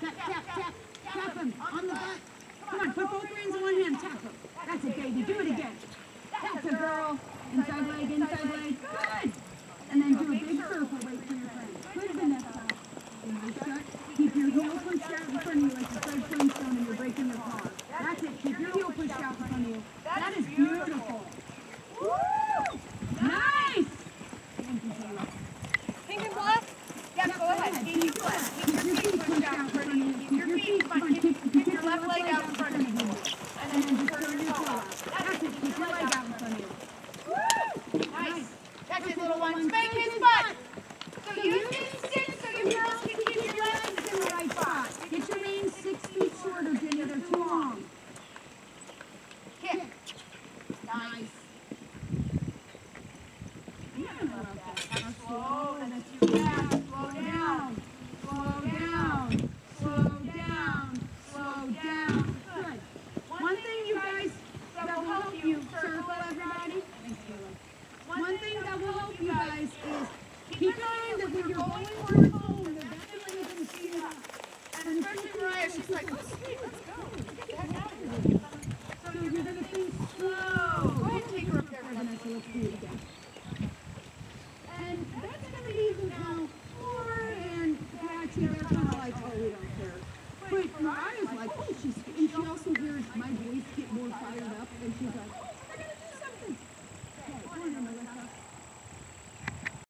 Tap, tap, tap, tap him on the butt. Come on, put both hands in one hand, tap him. That's it, baby. Do it again. That's a girl. Inside leg, inside leg. Good. And then do a big circle right for your friend. Good, Vanessa. Keep your heel pushed out in front of you like the Fred Flintstone and you're breaking your car. That's it. Keep your heel pushed out in front of you. That is beautiful. Woo! Nice. Thank you, Taylor. Pink and black? Yeah, go ahead. Keep your left. Keep your feet pushed out in front of you. Keep your feet, come on, keep, keep your left leg out in front of you. And then just turn your toe out. That's it. Keep your leg out in front of you. Nice. That's it, little one. Spank his butt. So use these sticks so your girls can keep your legs. In the right spot. Get your reins six feet shorter, Jenny. They're too long. Kick. Nice. Now slow. That's you. Yeah, slow down. Slow down. Slow down. Slow down. Good. One thing you guys that will help you circle everybody. Thanks, Kayla. One thing that will help you guys is keep in mind that when you're going for a phone, they're definitely going to see you. And Especially Mariah, she's like, oh, sweet, let's go. Oh, Get back out of here. So you're going to think slow. Go ahead and take her up there. Vanessa, let's do it again. And that's going to be how four and Patty, they're kind of like, oh, we don't care. But Mariah's like, oh, she's, and she also hears my voice